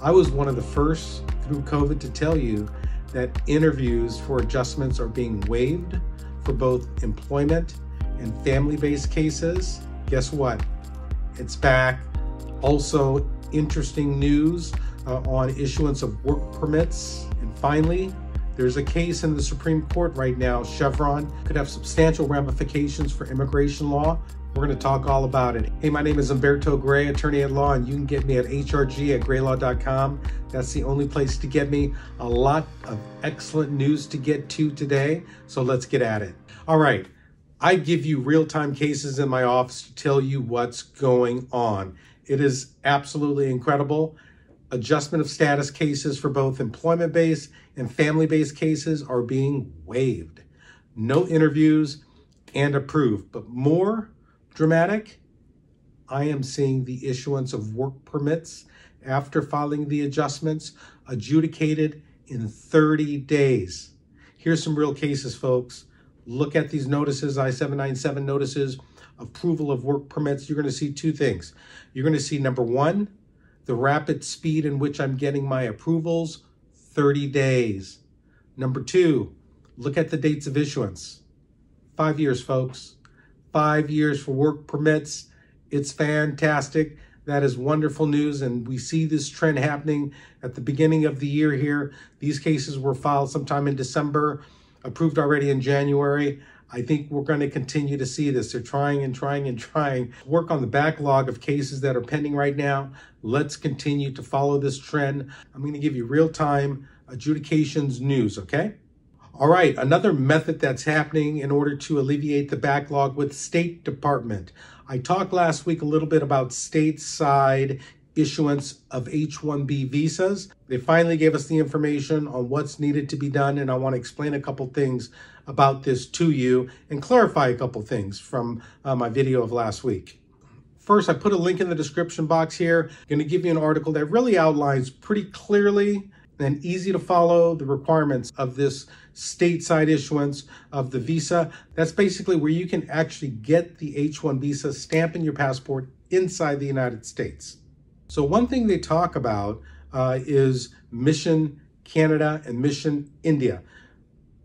I was one of the first through COVID to tell you that interviews for adjustments are being waived for both employment and family based cases. Guess what? It's back. Also, interesting news uh, on issuance of work permits. And finally, there's a case in the Supreme Court right now, Chevron, could have substantial ramifications for immigration law. We're going to talk all about it. Hey, my name is Humberto Gray, attorney at law, and you can get me at hrg at graylaw.com. That's the only place to get me. A lot of excellent news to get to today, so let's get at it. All right, I give you real time cases in my office to tell you what's going on. It is absolutely incredible. Adjustment of status cases for both employment based and family based cases are being waived. No interviews and approved. But more dramatic, I am seeing the issuance of work permits after filing the adjustments adjudicated in 30 days. Here's some real cases, folks. Look at these notices, I-797 notices, approval of work permits. You're going to see two things. You're going to see number one, the rapid speed in which I'm getting my approvals, 30 days. Number two, look at the dates of issuance. Five years, folks. Five years for work permits. It's fantastic. That is wonderful news. And we see this trend happening at the beginning of the year here. These cases were filed sometime in December, approved already in January. I think we're going to continue to see this. They're trying and trying and trying work on the backlog of cases that are pending right now. Let's continue to follow this trend. I'm going to give you real time adjudications news, okay? All right, another method that's happening in order to alleviate the backlog with State Department. I talked last week a little bit about stateside issuance of H-1B visas. They finally gave us the information on what's needed to be done, and I want to explain a couple things about this to you and clarify a couple things from uh, my video of last week. First, I put a link in the description box here. I'm going to give you an article that really outlines pretty clearly and easy to follow the requirements of this stateside issuance of the visa. That's basically where you can actually get the H-1 visa stamp in your passport inside the United States. So one thing they talk about uh, is Mission Canada and Mission India.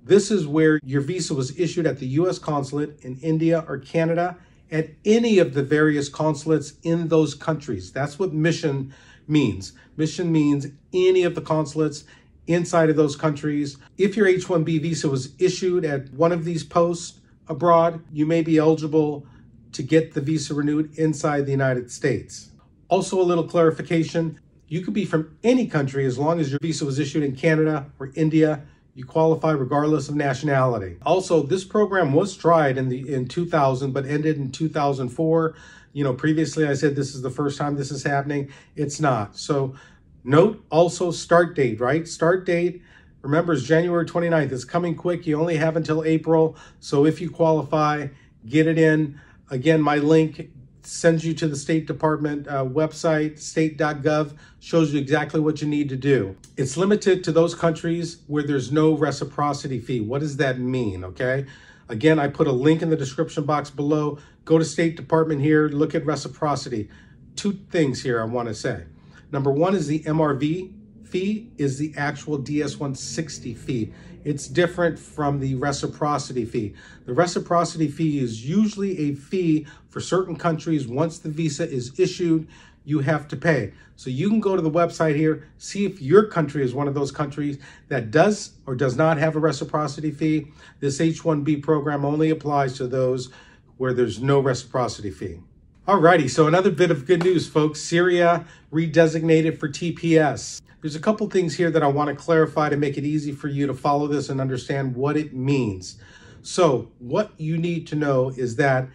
This is where your visa was issued at the U.S. consulate in India or Canada at any of the various consulates in those countries. That's what mission means. Mission means any of the consulates inside of those countries. If your H-1B visa was issued at one of these posts abroad, you may be eligible to get the visa renewed inside the United States. Also, a little clarification you could be from any country as long as your visa was issued in Canada or India. You qualify regardless of nationality. Also, this program was tried in the in 2000 but ended in 2004. You know, previously I said this is the first time this is happening. It's not. So, note also start date, right? Start date remember is January 29th. It's coming quick. You only have until April. So if you qualify, get it in. Again, my link sends you to the State Department uh, website, state.gov, shows you exactly what you need to do. It's limited to those countries where there's no reciprocity fee. What does that mean? Okay. Again, I put a link in the description box below. Go to State Department here, look at reciprocity. Two things here I want to say. Number one is the MRV fee is the actual DS-160 fee. It's different from the reciprocity fee. The reciprocity fee is usually a fee for certain countries. Once the visa is issued, you have to pay. So you can go to the website here, see if your country is one of those countries that does or does not have a reciprocity fee. This H-1B program only applies to those where there's no reciprocity fee. Alrighty, so another bit of good news, folks. Syria redesignated for TPS. There's a couple things here that I want to clarify to make it easy for you to follow this and understand what it means. So what you need to know is that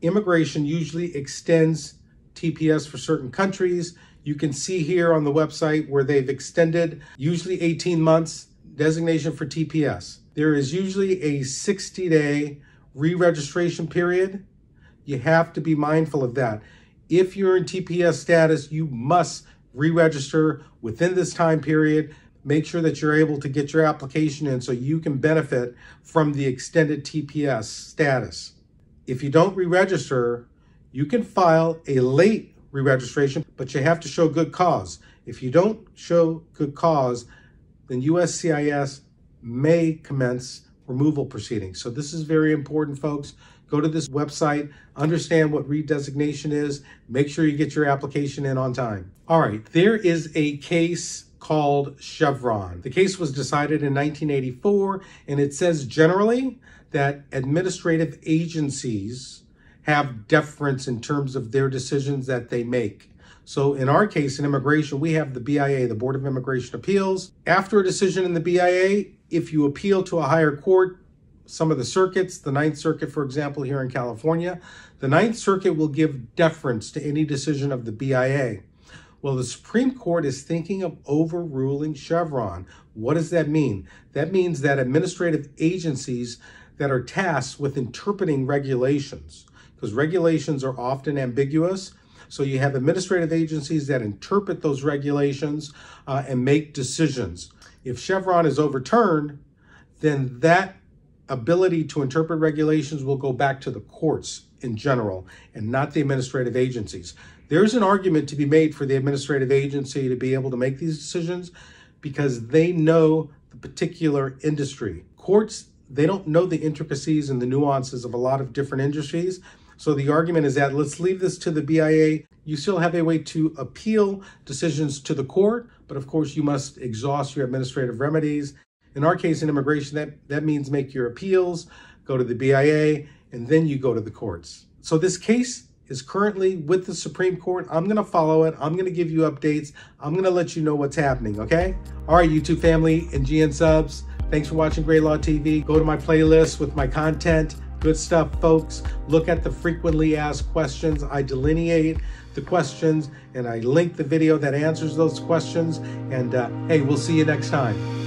immigration usually extends TPS for certain countries. You can see here on the website where they've extended usually 18 months designation for TPS. There is usually a 60 day re-registration period. You have to be mindful of that. If you're in TPS status, you must re-register within this time period. Make sure that you're able to get your application in so you can benefit from the extended TPS status. If you don't re-register, you can file a late re-registration, but you have to show good cause. If you don't show good cause, then USCIS may commence removal proceedings. So this is very important, folks. Go to this website, understand what redesignation is, make sure you get your application in on time. All right, there is a case called Chevron. The case was decided in 1984, and it says generally that administrative agencies have deference in terms of their decisions that they make. So in our case, in immigration, we have the BIA, the Board of Immigration Appeals. After a decision in the BIA, if you appeal to a higher court, some of the circuits, the Ninth Circuit, for example, here in California, the Ninth Circuit will give deference to any decision of the BIA. Well, the Supreme Court is thinking of overruling Chevron. What does that mean? That means that administrative agencies that are tasked with interpreting regulations, because regulations are often ambiguous, so you have administrative agencies that interpret those regulations uh, and make decisions. If Chevron is overturned, then that ability to interpret regulations will go back to the courts in general and not the administrative agencies. There's an argument to be made for the administrative agency to be able to make these decisions because they know the particular industry. Courts, they don't know the intricacies and the nuances of a lot of different industries. So the argument is that let's leave this to the BIA. You still have a way to appeal decisions to the court, but of course you must exhaust your administrative remedies. In our case in immigration, that, that means make your appeals, go to the BIA, and then you go to the courts. So this case is currently with the Supreme Court. I'm going to follow it. I'm going to give you updates. I'm going to let you know what's happening, okay? All right, YouTube family and GN subs, thanks for watching Gray Law TV. Go to my playlist with my content. Good stuff, folks. Look at the frequently asked questions. I delineate the questions and I link the video that answers those questions. And uh, hey, we'll see you next time.